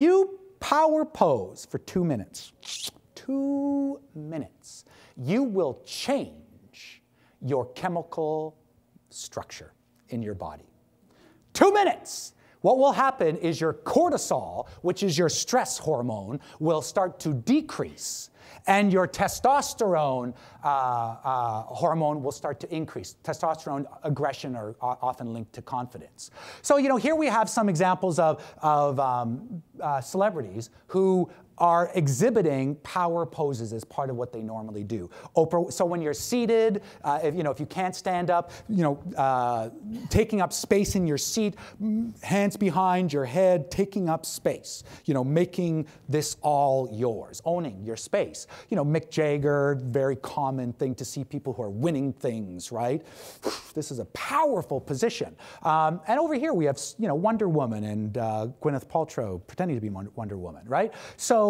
You power pose for two minutes. Two minutes. You will change your chemical structure in your body. Two minutes. What will happen is your cortisol, which is your stress hormone, will start to decrease and your testosterone uh, uh, hormone will start to increase. Testosterone, aggression are often linked to confidence. So, you know, here we have some examples of, of um, uh, celebrities who are exhibiting power poses as part of what they normally do. Oprah, so when you're seated, uh, if, you know, if you can't stand up, you know, uh, taking up space in your seat, hands behind your head, taking up space, you know, making this all yours, owning your space. You know, Mick Jagger, very common thing to see people who are winning things, right? This is a powerful position. Um, and over here we have, you know, Wonder Woman and uh, Gwyneth Paltrow pretending to be Wonder Woman, right? So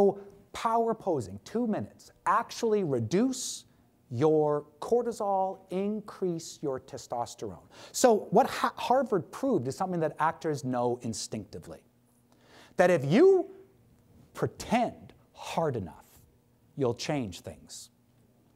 power posing, two minutes, actually reduce your cortisol, increase your testosterone. So, what ha Harvard proved is something that actors know instinctively that if you pretend hard enough, you'll change things.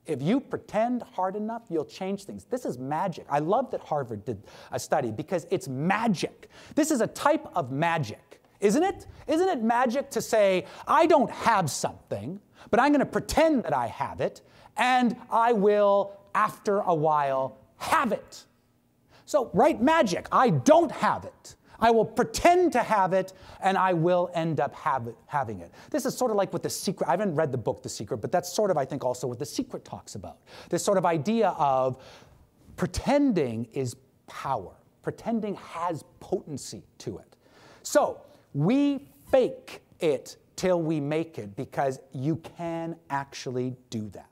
If you pretend hard enough, you'll change things. This is magic. I love that Harvard did a study because it's magic. This is a type of magic isn't it? Isn't it magic to say, I don't have something, but I'm going to pretend that I have it, and I will, after a while, have it? So, right magic, I don't have it. I will pretend to have it, and I will end up it, having it. This is sort of like what The Secret, I haven't read the book The Secret, but that's sort of, I think, also what The Secret talks about. This sort of idea of pretending is power, pretending has potency to it. So, we fake it till we make it because you can actually do that.